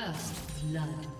First blood.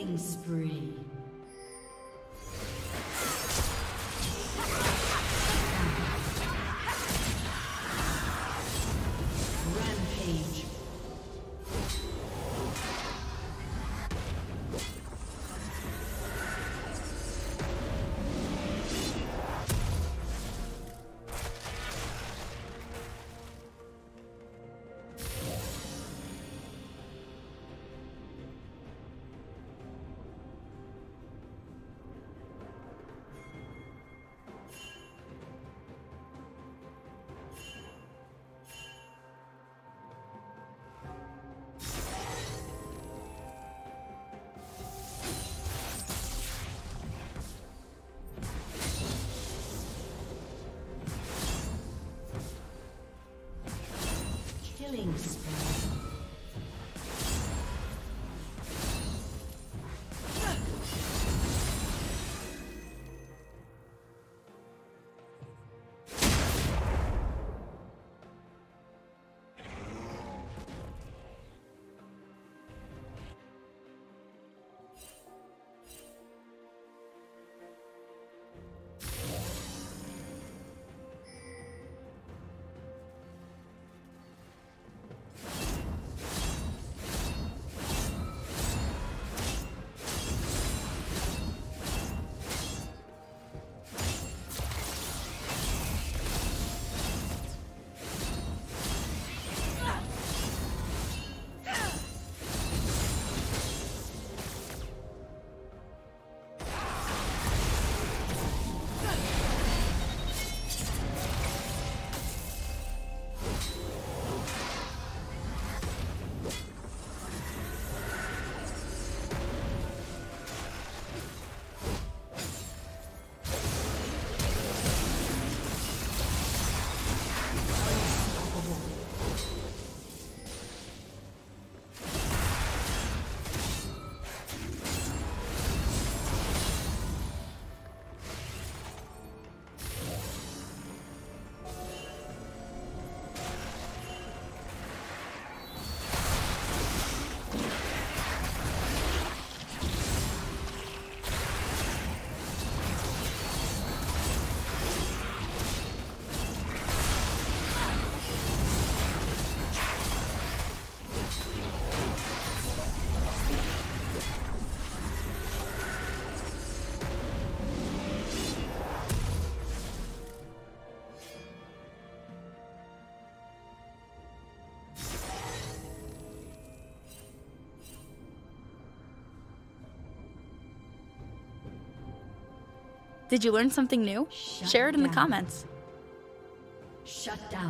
Killing spree. Killing Did you learn something new? Shut Share it in the comments. Shut down.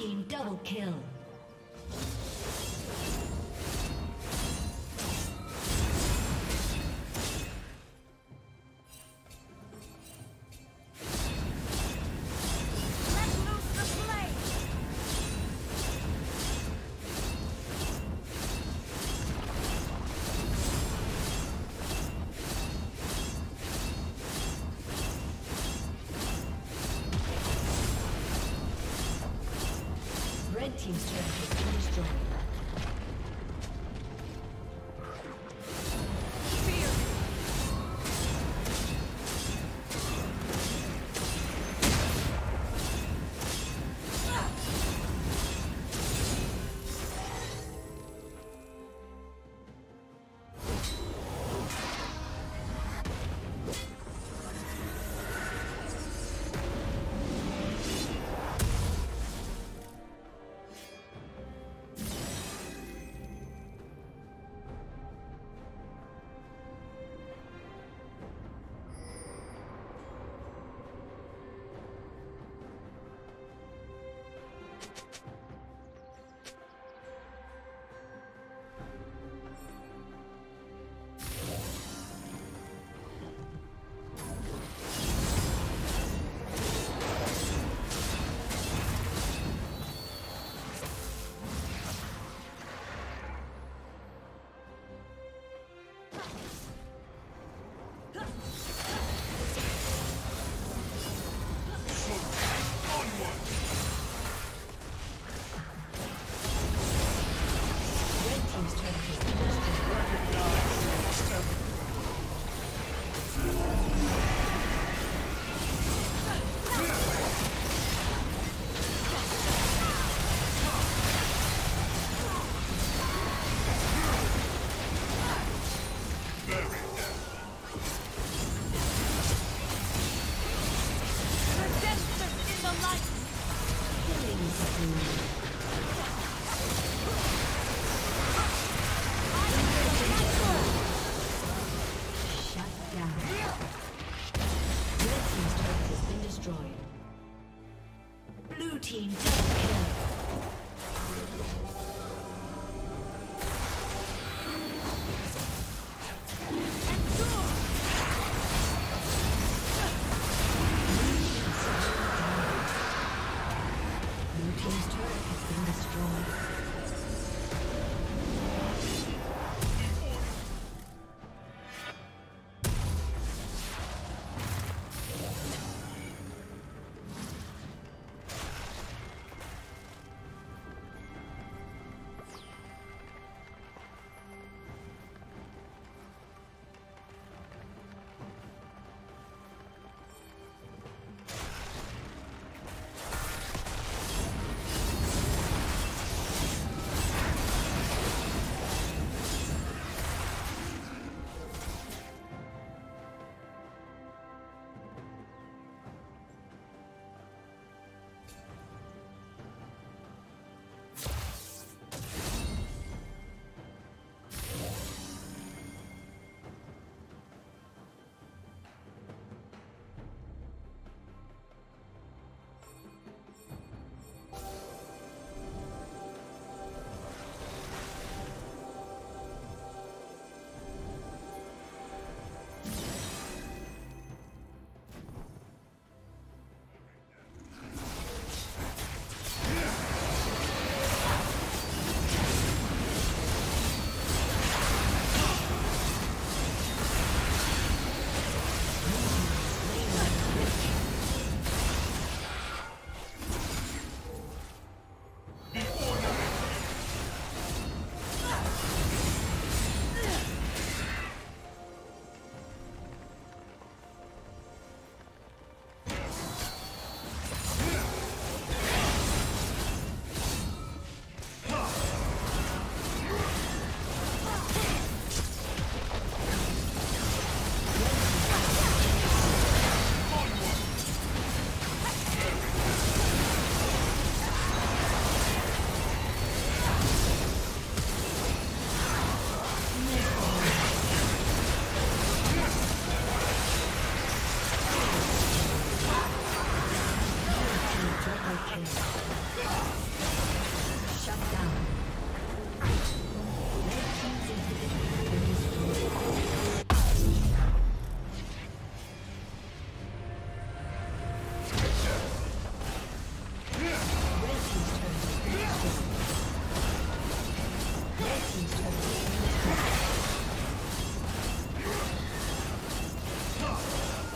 Team double kill.